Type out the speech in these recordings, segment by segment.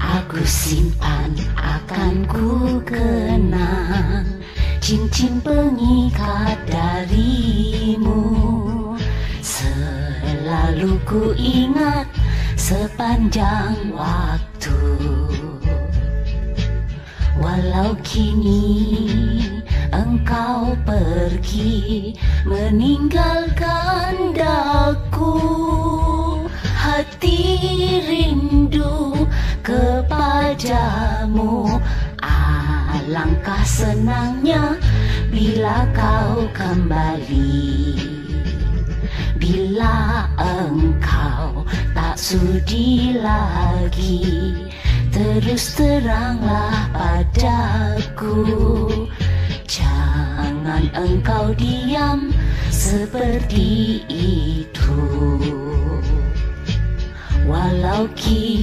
Aku simpan akan ku kenang Cincin pengikat darimu. Selalu ku ingat sepanjang waktu. Walau kini engkau pergi meninggalkan daku kepadamu Alangkah senangnya bila kau kembali. Bila engkau tak sudi lagi Terus teranglah padaku. Jangan engkau diam seperti itu. Walau engkau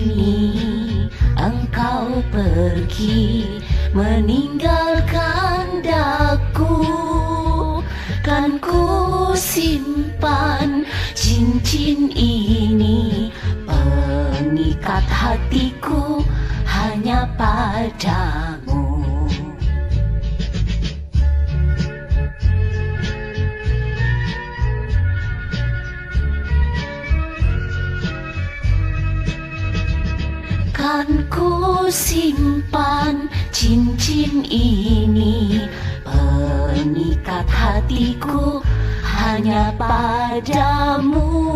pergi Meninggalkan daku. Kan ku simpan cincin ini Pengikat hatiku hanya padamu Kan ku simpan cincin ini. Pengikat hatiku hanya padamu